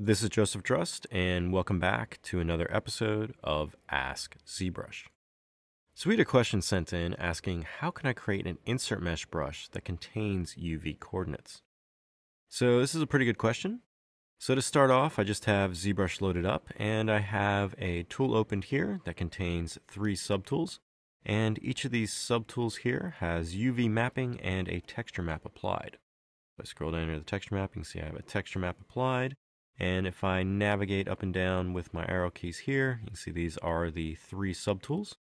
This is Joseph Drust, and welcome back to another episode of Ask ZBrush. So we had a question sent in asking how can I create an insert mesh brush that contains UV coordinates? So this is a pretty good question. So to start off, I just have ZBrush loaded up, and I have a tool opened here that contains three subtools. And each of these subtools here has UV mapping and a texture map applied. If I scroll down here to the texture map, you can see I have a texture map applied. And if I navigate up and down with my arrow keys here, you can see these are the three subtools.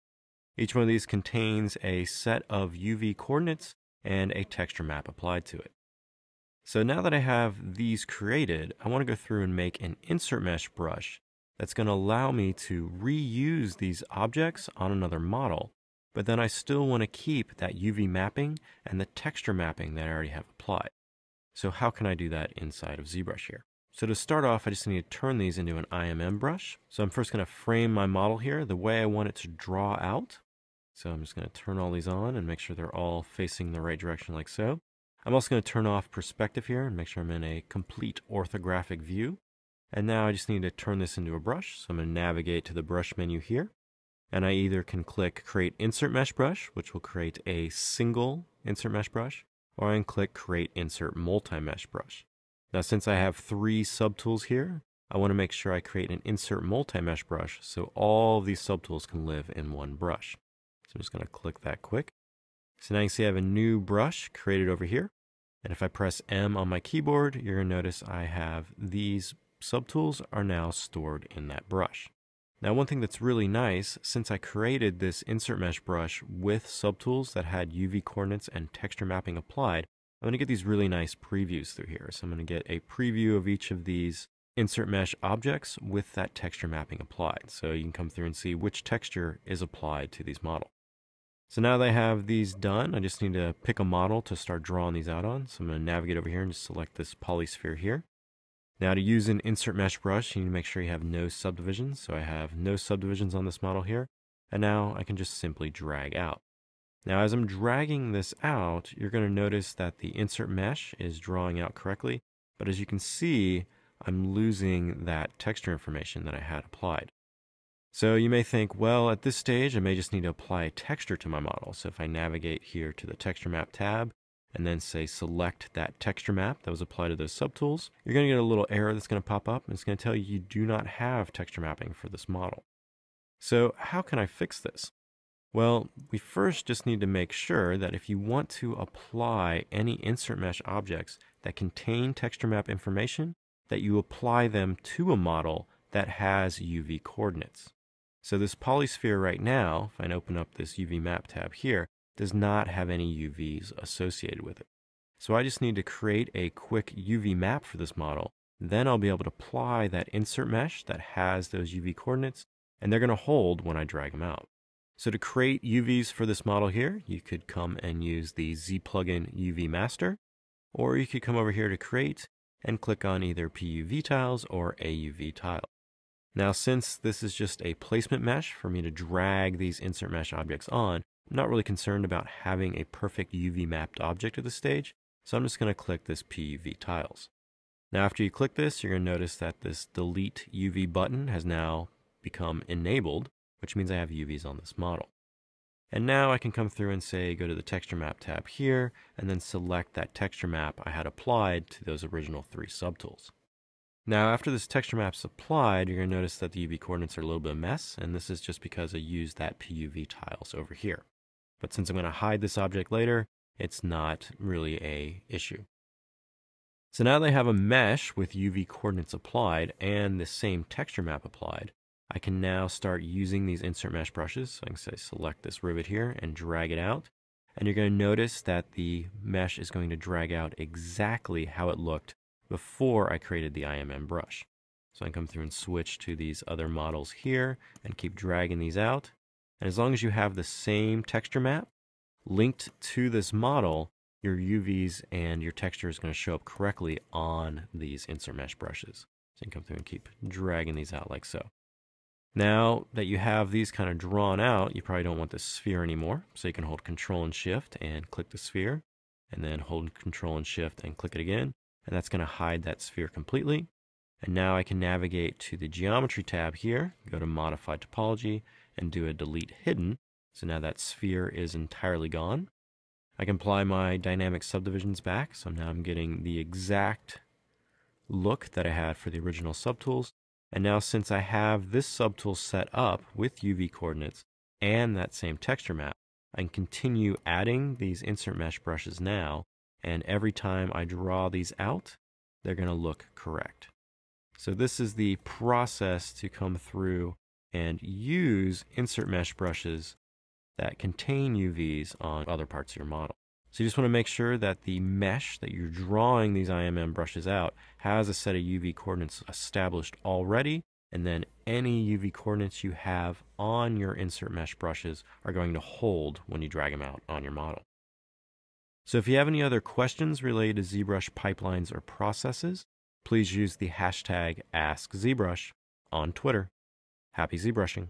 Each one of these contains a set of UV coordinates and a texture map applied to it. So now that I have these created, I want to go through and make an insert mesh brush that's going to allow me to reuse these objects on another model, but then I still want to keep that UV mapping and the texture mapping that I already have applied. So how can I do that inside of ZBrush here? So to start off, I just need to turn these into an IMM brush. So I'm first going to frame my model here the way I want it to draw out. So I'm just going to turn all these on and make sure they're all facing the right direction like so. I'm also going to turn off perspective here and make sure I'm in a complete orthographic view. And now I just need to turn this into a brush. So I'm going to navigate to the brush menu here. And I either can click create insert mesh brush, which will create a single insert mesh brush, or I can click create insert multi-mesh brush. Now since I have three subtools here, I want to make sure I create an insert multi-mesh brush so all these subtools can live in one brush. So I'm just going to click that quick. So now you can see I have a new brush created over here. And if I press M on my keyboard, you're going to notice I have these subtools are now stored in that brush. Now one thing that's really nice, since I created this insert mesh brush with subtools that had UV coordinates and texture mapping applied, I'm going to get these really nice previews through here. So I'm going to get a preview of each of these insert mesh objects with that texture mapping applied. So you can come through and see which texture is applied to these models. So now that I have these done, I just need to pick a model to start drawing these out on. So I'm going to navigate over here and just select this polysphere here. Now to use an insert mesh brush, you need to make sure you have no subdivisions. So I have no subdivisions on this model here. And now I can just simply drag out. Now as I'm dragging this out, you're going to notice that the insert mesh is drawing out correctly. But as you can see, I'm losing that texture information that I had applied. So you may think, well, at this stage, I may just need to apply texture to my model. So if I navigate here to the texture map tab and then say select that texture map that was applied to those subtools, you're going to get a little error that's going to pop up and it's going to tell you you do not have texture mapping for this model. So how can I fix this? Well, we first just need to make sure that if you want to apply any insert mesh objects that contain texture map information, that you apply them to a model that has UV coordinates. So this polysphere right now, if I open up this UV map tab here, does not have any UVs associated with it. So I just need to create a quick UV map for this model. Then I'll be able to apply that insert mesh that has those UV coordinates, and they're going to hold when I drag them out. So to create UVs for this model here, you could come and use the Z plugin UV master, or you could come over here to create and click on either PUV tiles or AUV tiles. Now, since this is just a placement mesh for me to drag these insert mesh objects on, I'm not really concerned about having a perfect UV mapped object at this stage, so I'm just going to click this PUV tiles. Now, after you click this, you're going to notice that this delete UV button has now become enabled, which means I have UVs on this model. And now I can come through and say, go to the texture map tab here, and then select that texture map I had applied to those original three subtools. Now, after this texture map's applied, you're going to notice that the UV coordinates are a little bit of a mess, and this is just because I used that PUV tiles over here. But since I'm going to hide this object later, it's not really a issue. So now I have a mesh with UV coordinates applied and the same texture map applied, I can now start using these insert mesh brushes. So I can say select this rivet here and drag it out. And you're going to notice that the mesh is going to drag out exactly how it looked before I created the IMM brush. So I can come through and switch to these other models here and keep dragging these out. And as long as you have the same texture map linked to this model, your UVs and your texture is going to show up correctly on these insert mesh brushes. So you can come through and keep dragging these out like so. Now that you have these kind of drawn out, you probably don't want the sphere anymore. So you can hold Control and Shift and click the sphere, and then hold Control and Shift and click it again and that's going to hide that sphere completely. And now I can navigate to the Geometry tab here, go to Modify Topology, and do a Delete Hidden. So now that sphere is entirely gone. I can apply my dynamic subdivisions back, so now I'm getting the exact look that I had for the original subtools. And now since I have this subtool set up with UV coordinates and that same texture map, I can continue adding these insert mesh brushes now, and every time I draw these out, they're going to look correct. So this is the process to come through and use insert mesh brushes that contain UVs on other parts of your model. So you just want to make sure that the mesh that you're drawing these IMM brushes out has a set of UV coordinates established already, and then any UV coordinates you have on your insert mesh brushes are going to hold when you drag them out on your model. So if you have any other questions related to ZBrush pipelines or processes, please use the hashtag AskZBrush on Twitter. Happy ZBrushing!